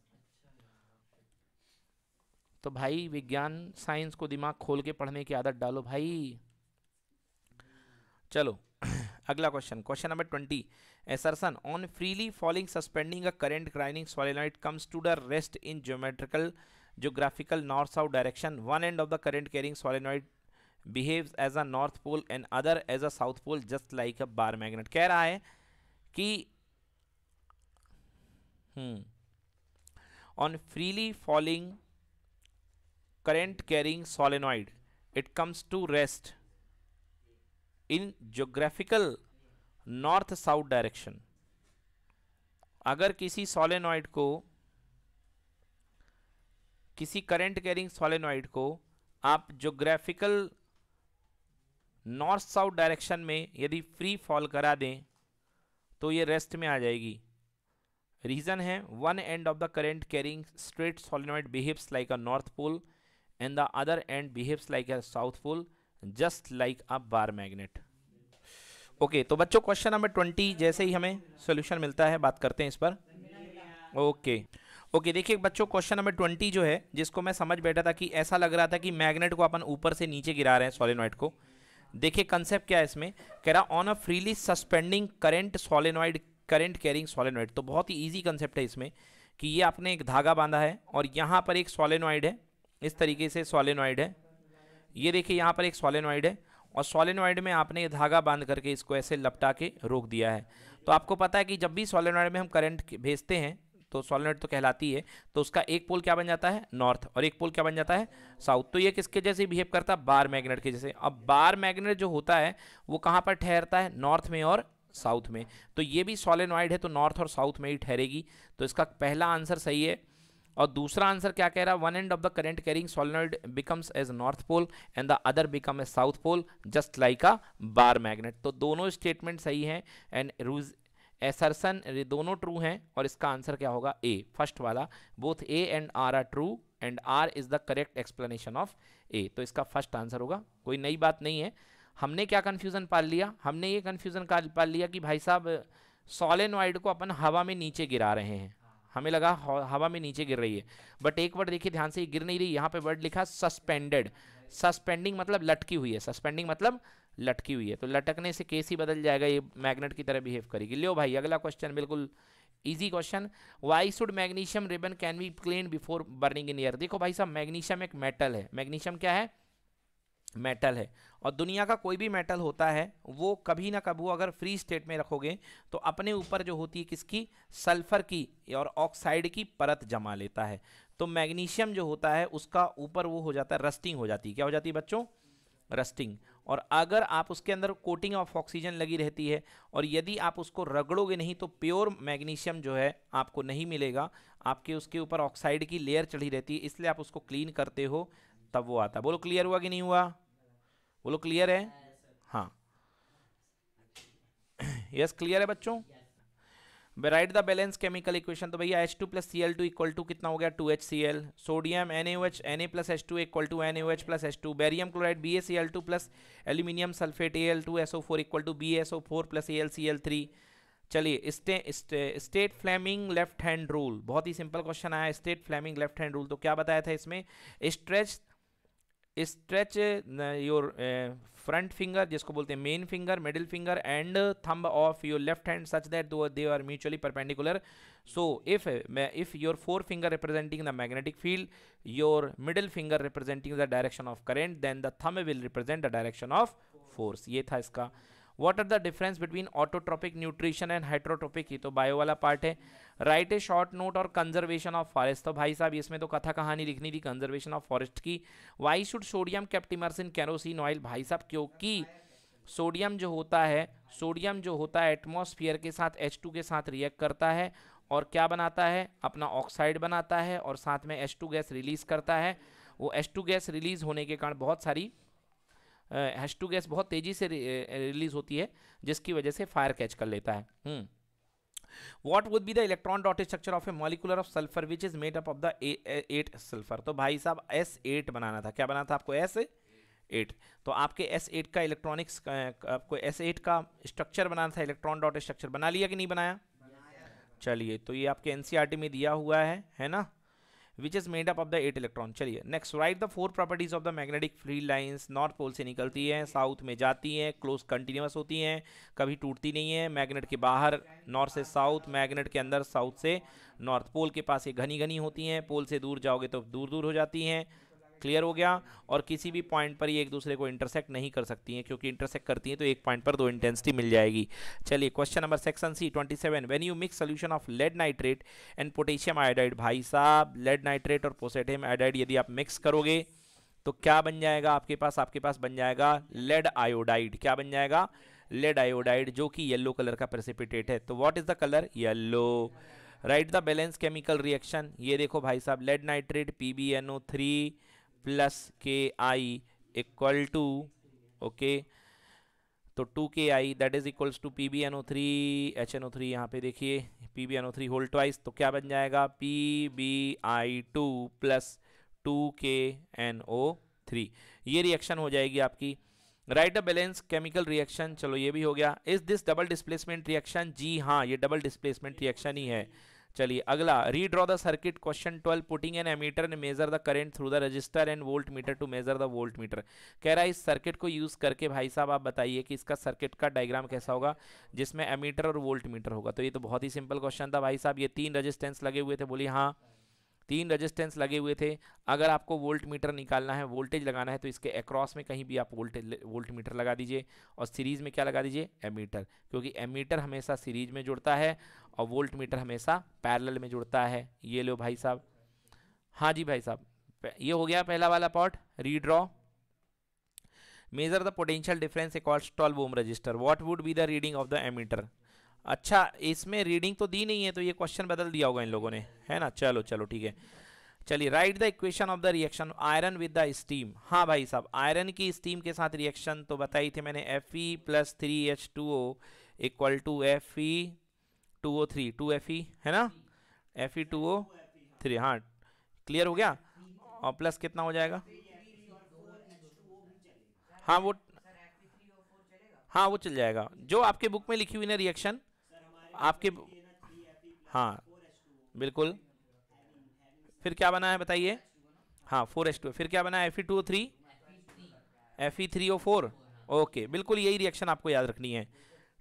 तो भाई विज्ञान साइंस को दिमाग खोल के पढ़ने की आदत डालो भाई। चलो, अगला question. Question number twenty. Assertion on freely falling suspending a current carrying solenoid comes to the rest in geometrical geographical north south direction. One end of the current carrying solenoid behave as a north pole and other as a south pole, just like a bar magnet. कह रहा है कि on freely falling current carrying solenoid it comes to rest in geographical north south direction अगर किसी solenoid को, किसी current carrying solenoid को आप जोग्राफिकल नॉर्थ साउथ डायरेक्शन में यदि फ्री फॉल करा दें तो ये रेस्ट में आ जाएगी। रीजन है one end of the current carrying straight solenoid behaves like a north pole and the other end behaves like a south pole just like a bar magnet okay तो बच्चों क्वेश्चन नंबर ट्वेंटी जैसे ही हमें solution मिलता है, बात करते हैं इस पर। ओके. ओके देखिए बच्चों क्वेश्चन नंबर ट्वेंटी जो है, जिसको मैं समझ बैठा था कि ऐसा लग रहा था कि मैग्नेट को अपन ऊपर से नीचे गिरा रहे हैं सोलेनॉइड को। देखिए कंसेप्ट क्या है इसमें? कह रहा on a freely suspending current solenoid current carrying solenoid तो बहुत ही ईजी कंसेप्ट है इसमें कि ये आपने एक धागा बांधा है और यहाँ पर एक सोलेनॉइड है। इस तरीके से सोलेनॉइड है। ये देखिए यहाँ पर एक सोलेनॉइड है और सोलेनॉइड में आपने ये धागा बाँध करके इसको ऐसे लपटा के रोक दिया है। तो आपको पता है कि जब भी सोलेनॉइड में हम करंट भेजते हैं तो सोलेनॉइड तो कहलाती है तो उसका एक पोल क्या बन जाता है? नॉर्थ और एक पोल क्या बन जाता है? साउथ तो ये किसके जैसे बिहेव करता? है बार मैग्नेट के जैसे। अब बार मैग्नेट जो होता है, वो कहाँ पर ठहरता है? नॉर्थ में और साउथ में। तो ये भी सोलेनॉइड है तो नॉर्थ और साउथ में ही ठहरेगी। तो इसका पहला आंसर सही है। और दूसरा आंसर क्या कह रहा है? One end of the current carrying solenoid becomes as north pole and the other become as south pole just like a bar magnet तो दोनों स्टेटमेंट सही हैं एंड रूज एसरसन दोनों ट्रू हैं। और इसका आंसर क्या होगा? ए फ़र्स्ट वाला। Both A and R R true and R is the correct explanation of A तो इसका फ़र्स्ट आंसर होगा। कोई नई बात नहीं है। हमने क्या कन्फ्यूज़न पाल लिया? हमने ये कन्फ्यूज़न पाल लिया कि भाई साहब सोलेनॉइड को अपन हवा में नीचे गिरा रहे हैं। हमें लगा हवा में नीचे गिर रही है। बट एक वर्ड देखिए, ध्यान से गिर नहीं रही। यहाँ पे वर्ड लिखा सस्पेंडेड सस्पेंडिंग मतलब लटकी हुई है। सस्पेंडिंग मतलब लटकी हुई है। तो लटकने से केस ही बदल जाएगा। ये मैग्नेट की तरह बिहेव करेगी। लियो भाई, अगला क्वेश्चन बिल्कुल easy question why should magnesium ribbon can be clean before burning in air देखो भाई साहब मैग्नीशियम एक मेटल है। मैग्नीशियम क्या है? मेटल है। और दुनिया का कोई भी मेटल होता है, वो कभी ना कभी अगर फ्री स्टेट में रखोगे तो अपने ऊपर जो होती है किसकी? सल्फ़र की और ऑक्साइड की परत जमा लेता है। तो मैग्नीशियम जो होता है, उसका ऊपर वो हो जाता है, रस्टिंग हो जाती है। क्या हो जाती है बच्चों? रस्टिंग। और अगर आप उसके अंदर कोटिंग ऑफ़ ऑक्सीजन लगी रहती है, और यदि आप उसको रगड़ोगे नहीं तो प्योर मैग्नीशियम जो है, आपको नहीं मिलेगा। आपके उसके ऊपर ऑक्साइड की लेयर चढ़ी रहती है, इसलिए आप उसको क्लीन करते हो। तब वो आता बोलो क्लियर हुआ कि नहीं हुआ? बोलो क्लियर है? हाँ। यस क्लियर है बच्चों? Write the balance chemical equation तो भैया H two plus C L two equal to कितना हो गया? Two H C L sodium N H N A plus H two equal to N H plus H two barium chloride B A C L two plus aluminium sulphate A L two S O four equal to B S O four plus A L C L three चलिए state Fleming left hand rule बहुत ही simple question आया state Fleming left hand rule तो क्या बताया था इसमें? Stretch stretch your front finger जिसको बोलते हैं main finger middle finger and thumb of your left hand such that दो are mutually perpendicular so if if your forefinger representing the magnetic field your middle finger representing the direction of current then the thumb will represent the direction of force ये था इसका what are the difference between autotropic nutrition and hydrotropic ये तो bio वाला part है। Right a short note और conservation of forest तो भाई साहब, इसमें तो कथा कहानी लिखनी थी कंजर्वेशन ऑफ़ फॉरेस्ट की। Why should sodium kept immersed in kerosene oil भाई साहब, क्योंकि सोडियम जो होता है सोडियम जो होता है एटमोसफियर के साथ एच के साथ रिएक्ट करता है और क्या बनाता है? अपना ऑक्साइड बनाता है और साथ में एच गैस रिलीज़ करता है। वो एच गैस रिलीज़ होने के कारण बहुत सारी हैश टू गैस बहुत तेज़ी से रिलीज़ होती है जिसकी वजह से फायर कैच कर लेता है। What would be the electron dot structure of a molecular of sulphur which is made up of the eight sulphur तो भाई साहब एस एट बनाना था। क्या बनाना था आपको एस एट तो आपके एस एट का इलेक्ट्रॉनिक्स आपको एस एट का स्ट्रक्चर बनाना था इलेक्ट्रॉन डॉट स्ट्रक्चर बना लिया कि नहीं बनाया? चलिए तो ये आपके एनसीईआरटी e में दिया हुआ है है ना? Which is made up of the eight electron चलिए next write the four properties of the magnetic free lines north pole से निकलती हैं साउथ में जाती हैं क्लोज कंटिन्यूस होती हैं, कभी टूटती नहीं है मैग्नेट के बाहर नॉर्थ से साउथ मैग्नेट के अंदर साउथ से नॉर्थ पोल के पास ये घनी घनी होती हैं पोल से दूर जाओगे तो दूर दूर हो जाती हैं. क्लियर हो गया और किसी भी पॉइंट पर ये एक दूसरे को इंटरसेक्ट नहीं कर सकती हैं, क्योंकि इंटरसेक्ट करती हैं तो एक पॉइंट पर दो इंटेंसिटी मिल जाएगी। चलिए question number section C twenty seven when you mix solution of lead nitrate and potassium iodide भाई साहब लेड नाइट्रेट और पोसेटियम आयोडाइड यदि आप मिक्स करोगे तो क्या बन जाएगा आपके पास? आपके पास बन जाएगा लेड आयोडाइड क्या बन जाएगा? लेड आयोडाइड जो कि येलो कलर का प्रेसिपिटेट है। तो what is the colour yellow write the balance chemical reaction ये देखो भाई साहब lead nitrate P B N O three plus K I equal to, okay तो two K I that is equals to P B N O three H N O three यहाँ पे देखिए P B N O three whole twice तो क्या बन जाएगा? P B I two plus two K N O three ये reaction हो जाएगी आपकी। Write a balance chemical reaction चलो ये भी हो गया। Is this double displacement reaction जी हाँ ये डबल डिस्प्लेसमेंट रिएक्शन ही है। चलिए, अगला redraw the circuit question twelve putting an ammeter and measure the current through the resistor and voltmeter to measure the voltmeter कह रहा है, इस सर्किट को यूज़ करके भाई साहब आप बताइए कि इसका सर्किट का डायग्राम कैसा होगा, जिसमें एमीटर और वोल्ट मीटर होगा। तो ये तो बहुत ही सिंपल क्वेश्चन था। भाई साहब, ये तीन रजिस्टेंस लगे हुए थे। बोलिए हाँ। तीन रजिस्टेंस लगे हुए थे। अगर आपको वोल्ट मीटर निकालना है वोल्टेज लगाना है तो इसके अक्रॉस में कहीं भी आप वोल्टेज वोल्ट मीटर लगा दीजिए। और सीरीज़ में क्या लगा दीजिए? एमीटर क्योंकि एमीटर हमेशा सीरीज़ में जुड़ता है और वोल्ट मीटर हमेशा पैरेलल में जुड़ता है। ये लो भाई साहब। हाँ जी भाई साहब। ये हो गया पहला वाला part redraw measure the potential difference across 12 ohm resistor what would be the reading of the ammeter अच्छा इसमें रीडिंग तो दी नहीं है तो ये क्वेश्चन बदल दिया होगा इन लोगों ने। है ना? चलो चलो, ठीक है। चलिए write the equation of the reaction iron with the steam हाँ भाई साहब आयरन की स्टीम के साथ रिएक्शन तो बताई थी मैंने F E plus three H two O equal to F E two O three two F E है ना? F E two O three हाँ। क्लियर हो गया? और प्लस कितना हो जाएगा? हाँ वो हाँ वो चल जाएगा। जो आपके बुक में लिखी हुई ना रिएक्शन आपके हाँ बिल्कुल। फिर क्या बना है बताइए? हाँ फोर एच टू फिर क्या बना है? F E two three F E three O four okay बिल्कुल यही रिएक्शन आपको याद रखनी है।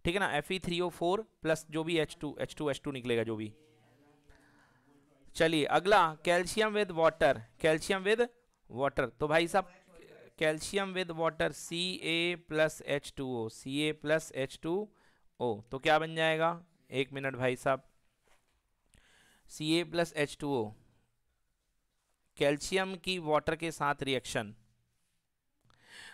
ठीक है ना? F E three O four plus जो भी H two H two H two निकलेगा जो भी। चलिए, अगला calcium with water calcium with water तो भाई साहब calcium with water C A plus H two O C A plus H two O तो क्या बन जाएगा? एक मिनट भाई साहब। C A plus H two O calcium की वाटर के साथ रिएक्शन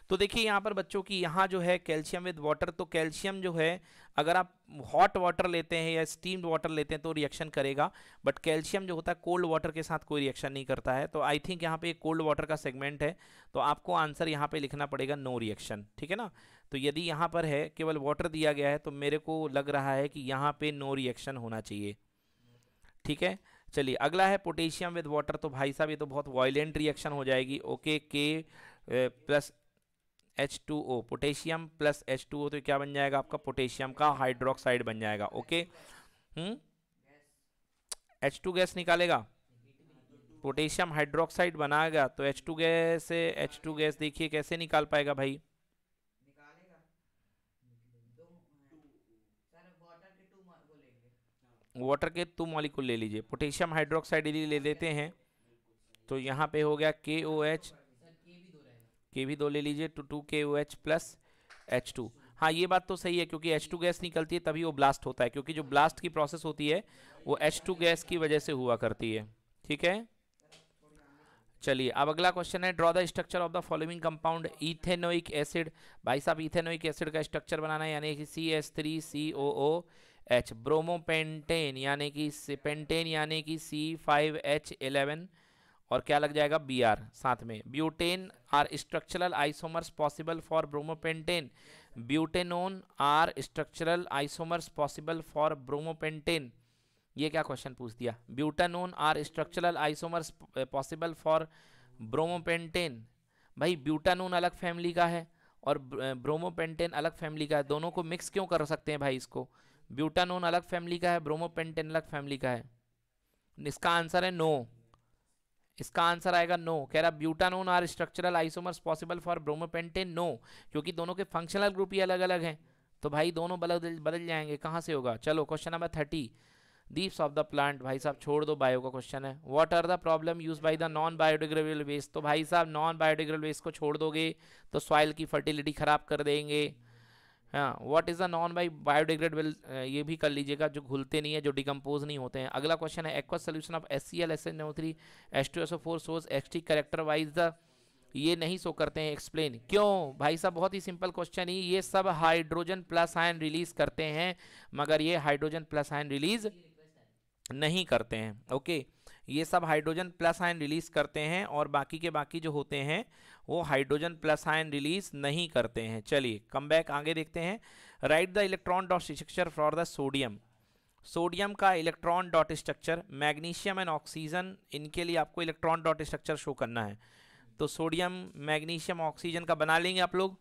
तो देखिए यहाँ पर बच्चों की यहाँ जो है कैल्शियम विद वाटर तो कैल्शियम जो है, अगर आप हॉट वाटर लेते हैं या स्टीम्ड वाटर लेते हैं तो रिएक्शन करेगा बट कैल्शियम जो होता है कोल्ड वाटर के साथ कोई रिएक्शन नहीं करता है। तो आई थिंक यहाँ पे कोल्ड वाटर का सेगमेंट है तो आपको आंसर यहाँ पे लिखना पड़ेगा नो रिएक्शन ठीक है ना? तो यदि यहाँ पर है, केवल वाटर दिया गया है तो मेरे को लग रहा है कि यहाँ पे नो रिएक्शन होना चाहिए। ठीक है? चलिए, अगला है पोटेशियम विद वाटर तो भाई साहब, ये तो बहुत वायलेंट रिएक्शन हो जाएगी। Okay K plus H two O potassium plus H two O तो क्या बन जाएगा आपका? पोटेशियम का हाइड्रोक्साइड बन जाएगा। ओके हम्म? एच टू गैस निकालेगा। पोटेशियम हाइड्रोक्साइड बनाएगा। तो H two gas H two gas देखिए कैसे निकाल पाएगा भाई? वाटर के टू मॉलिक्यूल ले लीजिए। पोटेशियम हाइड्रोक्साइड यदि ले लेते हैं तो यहाँ पे हो गया के ओ एच के भी दो ले लीजिए, two two K O H plus H two हाँ ये बात तो सही है, क्योंकि एच टू गैस निकलती है, तभी वो ब्लास्ट होता है, क्योंकि जो ब्लास्ट की प्रोसेस होती है, वो एच टू गैस की वजह से हुआ करती है। ठीक है? चलिए, अब अगला क्वेश्चन है draw the structure of the following compound ethanoic acid भाई साहब इथेनोइक एसिड का स्ट्रक्चर बनाना है, यानी कि C S three C O O H bromopentane यानी कि पेंटेन यानी कि सी फाइव एच इलेवन और क्या लग जाएगा? बी आर साथ में। Butane are structural isomers possible for bromopentane butanone are structural isomers possible for bromopentane ये क्या क्वेश्चन पूछ दिया? Butanone are structural isomers possible for bromopentane भाई ब्यूटानोन अलग फैमिली का है, और ब्रोमोपेंटेन अलग फैमिली का है। दोनों को मिक्स क्यों कर सकते हैं भाई इसको? ब्यूटानोन अलग फैमिली का है, ब्रोमोपेंटेन अलग फैमिली का है। इसका आंसर है नो इसका आंसर आएगा नो कह रहा, butanone are structural isomers possible for bromopentane? No क्योंकि दोनों के फंक्शनल ग्रुप ही अलग अलग हैं। तो भाई दोनों बदल बदल जाएँगे। कहाँ से होगा? चलो question number thirty dips of the plant भाई साहब, छोड़ दो बायो का क्वेश्चन है। What are the problem use by the non biodegradable waste तो भाई साहब नॉन बायोडिग्रेडेबल वेस्ट को छोड़ दोगे तो सॉइल की फर्टिलिटी खराब कर देंगे। हाँ what is the non bi biodegradable ये भी कर लीजिएगा, जो घुलते नहीं है, जो डिकम्पोज नहीं होते हैं। अगला क्वेश्चन है aqua solution of S C L S N O three S two S O four source X T character wise the ये नहीं सो करते हैं एक्सप्लेन क्यों? भाई साहब, बहुत ही सिंपल क्वेश्चन ही, ये सब हाइड्रोजन प्लस आयन रिलीज़ करते हैं, मगर ये हाइड्रोजन प्लस आयन रिलीज़ नहीं करते हैं ओके ये सब हाइड्रोजन प्लस आयन रिलीज़ करते हैं और बाकी के बाकी जो होते हैं वो हाइड्रोजन प्लस आयन रिलीज़ नहीं करते हैं। चलिए कम बैक आगे देखते हैं। Write the electron dot structure for the sodium sodium का electron dot structure magnesium and oxygen इनके लिए आपको इलेक्ट्रॉन डॉट स्ट्रक्चर शो करना है। तो सोडियम मैग्नीशियम ऑक्सीजन का बना लेंगे आप लोग?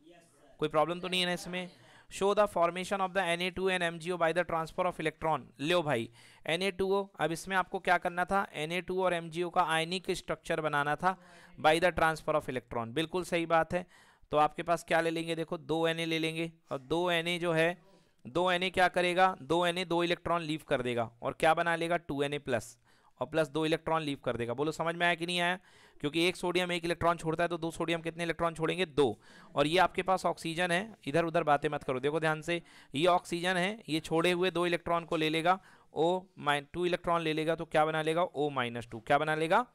कोई प्रॉब्लम तो नहीं है ना इसमें? Show the formation of the N A two and M G O by the transfer of electron लो भाई एन ए टू ओ, अब इसमें आपको क्या करना था? एन ए टू और एम जी ओ का आयनिक स्ट्रक्चर बनाना था by the transfer of electron बिल्कुल सही बात है। तो आपके पास क्या ले लेंगे? देखो, दो एन ए ले लेंगे। और दो एन ए जो है, दो एन ए क्या करेगा? दो एन ए दो इलेक्ट्रॉन लीव कर देगा। और क्या बना लेगा? टू एन ए प्लस और प्लस दो इलेक्ट्रॉन लीव कर देगा। बोलो, समझ में आया कि नहीं आया? क्योंकि एक सोडियम एक इलेक्ट्रॉन छोड़ता है तो दो सोडियम कितने इलेक्ट्रॉन छोड़ेंगे? दो। और ये आपके पास ऑक्सीजन है। इधर उधर बातें मत करो। देखो ध्यान से, ये ऑक्सीजन है, ये छोड़े हुए दो इलेक्ट्रॉन को ले लेगा। ओ माइन टू इलेक्ट्रॉन ले लेगा तो क्या बना लेगा? ओ माइनस टू क्या बना लेगा?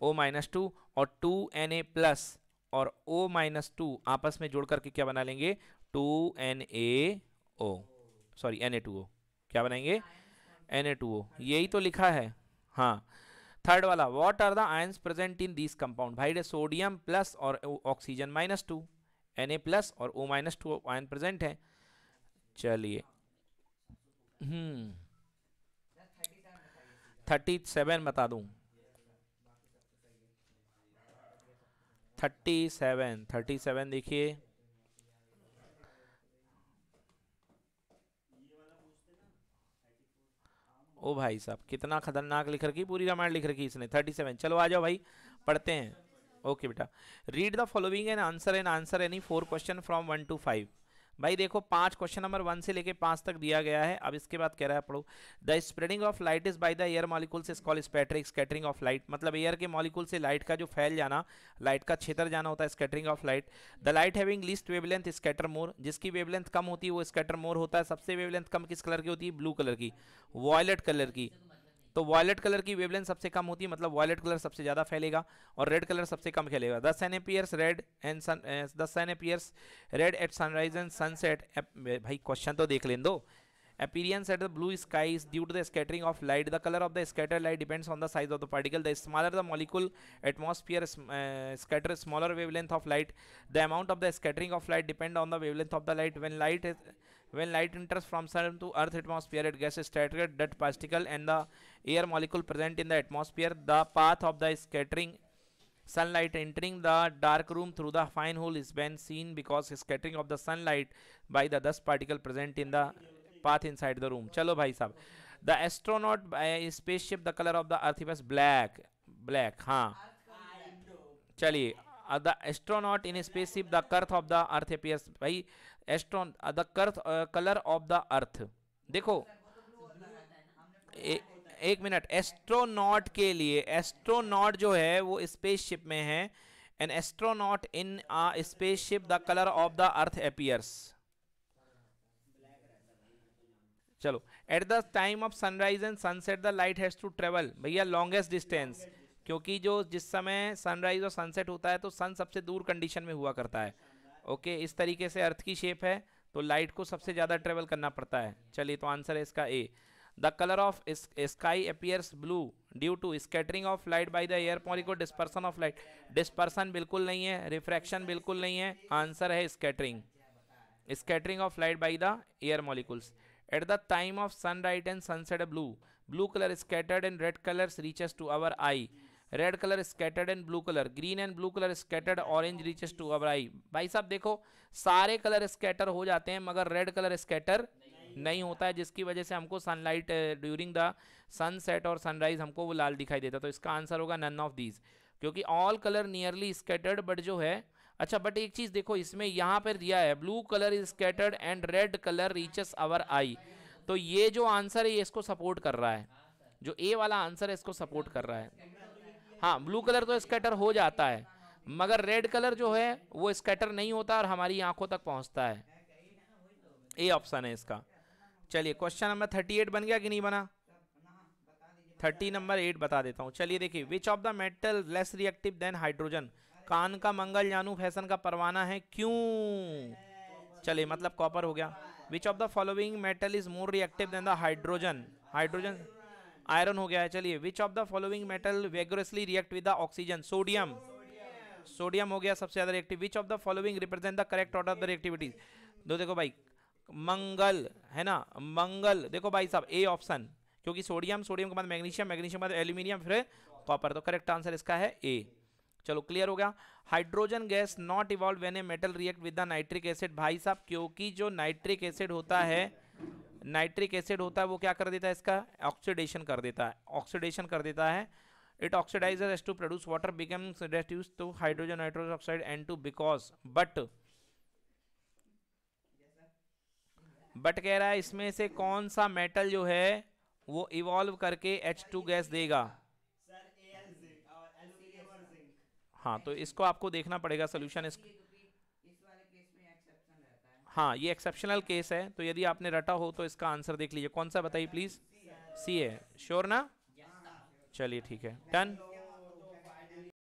ओ माइनस टू और टू एन ए प्लस और ओ माइनस टू आपस में जोड़ करके क्या बना लेंगे? Two N A O sorry N A two O क्या बनाएँगे? एन ए टू ओ यही तो लिखा है। हाँ। थर्ड वाला what are the ions present in this compound भाई सोडियम प्लस और oxygen minus two N A plus और O minus two ion present है। चलिए। हम्म। थर्टी सेवन बता दूँ। थर्टी सेवन थर्टी सेवन देखिए। ओ भाई साहब, कितना खतरनाक लिख रखी, पूरी रामायण लिख रखी इसने। थर्टी सेवन चलो आ जाओ भाई, पढ़ते हैं। ओके बेटा read the following and answer and answer any four question from one to five भाई देखो, पाँच क्वेश्चन नंबर वन से लेके पाँच तक दिया गया है। अब इसके बाद कह रहा है, पढ़ो। The spreading of light is by the air molecule is call spattering scattering of light मतलब एयर के मॉलिक्यूल से लाइट का जो फैल जाना लाइट का क्षेत्र जाना होता है scattering of light the light having least wavelength scatter more जिसकी वेवलेंथ कम होती है, वो स्कैटर मोर होता है। सबसे वेवलेंथ कम किस कलर की होती है? ब्लू कलर की. वॉयलेट कलर की. तो वॉयलेट कलर की वेवलेंथ सबसे कम होती है मतलब वॉलेट कलर सबसे ज़्यादा फैलेगा और रेड कलर सबसे कम फैलेगा। दस N appears red and sun दस N appears red at sunrise and sunset भाई क्वेश्चन तो देख लें दो। Appearance at the blue sky is due to the scattering of light the colour of the scatter light depends on the size of the particle the smaller the molecule atmosphere scatter smaller wavelength of light the amount of the scattering of light depend on the wavelength of the light when light is when light enters from sun to earth atmosphere it gets scattered that particle and the air molecule present in the atmosphere the path of the scattering sunlight entering the dark room through the fine hole is been seen because scattering of the sunlight by the dust particle present in the path inside the room chalo bhai sahab the astronaut by spaceship the color of the earth is black black ha चलिए the astronaut in spaceship the कर्थ of the earth appears भाई Astronaut the कर्थ colour of the earth देखो एक मिनट astronaut के लिए astronaut जो है, वो स्पेसशिप में है an astronaut in a spaceship the colour of the earth appears चलो at the time of sunrise and sunset the light has to travel भैया लॉन्गेस्ट डिस्टेंस क्योंकि जो जिस समय सनराइज और सनसेट होता है तो सन सबसे दूर कंडीशन में हुआ करता है। ओके इस तरीके से अर्थ की शेप है तो लाइट को सबसे ज़्यादा ट्रेवल करना पड़ता है। चलिए तो आंसर है इसका A the colour of sky appears blue due to scattering of light by the air molecule dispersion of light dispersion बिल्कुल नहीं है रिफ्रैक्शन बिल्कुल नहीं है। आंसर है scattering scattering of light by the air molecules at the time of sunrise and sunset blue blue colour scattered and red colours reaches to our eye. Red colour scattered and blue colour green and blue colour scattered orange reaches to our eye भाई साहब, देखो, सारे colour scatter हो जाते हैं, मगर red colour scatter नहीं होता है, जिसकी वजह से हमको सनलाइट ड्यूरिंग द सनसेट और सनराइज हमको वो लाल दिखाई देता तो इसका आंसर होगा नन ऑफ़ दीज क्योंकि all colour nearly scattered but जो है अच्छा बट एक चीज़ देखो, इसमें यहाँ पर दिया है blue colour is scattered and red colour reaches our eye तो ये जो आंसर है, ये इसको सपोर्ट कर रहा है। जो ए वाला आंसर है, इसको सपोर्ट कर रहा है। हाँ ब्लू कलर तो स्कैटर हो जाता है, मगर रेड कलर जो है, वो स्कैटर नहीं होता और हमारी आँखों तक पहुँचता है। ए ऑप्शन है इसका। चलिए क्वेश्चन नंबर थर्टी एट बन गया कि नहीं बना? थर्टी नंबर एट बता देता हूँ। चलिए देखिए which of the metal less reactive than hydrogen कान का मंगल जानू फ़ैशन का परवाना है, क्यों? चलिए मतलब कॉपर हो गया। Which of the following metal is more reactive than the hydrogen hydrogen iron हो गया है। चलिए which of the following metal vigorously react with the oxygen sodium sodium हो गया सबसे ज़्यादा reactive which of the following represent the correct order of the reactivities दो देखो भाई, मंगल, है ना? मंगल, देखो भाई साहब ए ऑप्शन क्योंकि सोडियम सोडियम के बाद मैग्नीशियम मैग्नीशियम के बाद एल्यूमिनियम फिर कॉपर तो करेक्ट आंसर इसका है ए चलो क्लियर हो गया। Hydrogen gas not evolve when a metal react with the nitric acid भाई साहब, क्योंकि जो नाइट्रिक एसिड होता है नाइट्रिक एसिड होता है वो क्या कर देता है इसका? ऑक्सीडेशन कर देता है ऑक्सीडेशन कर देता है। It oxidises S to produce water becomes reduce to hydrogen nitrogen oxide N two because but but कह रहा है इसमें से कौन सा मेटल जो है वो इवॉल्व करके H2 गैस देगा? हाँ तो इसको आपको देखना पड़ेगा सोल्यूशन इस हाँ ये एक्सेप्शनल केस है तो यदि आपने रटा हो तो इसका आंसर देख लीजिए। कौन सा बताइए प्लीज़ सी है श्योर ना? चलिए ठीक है। डन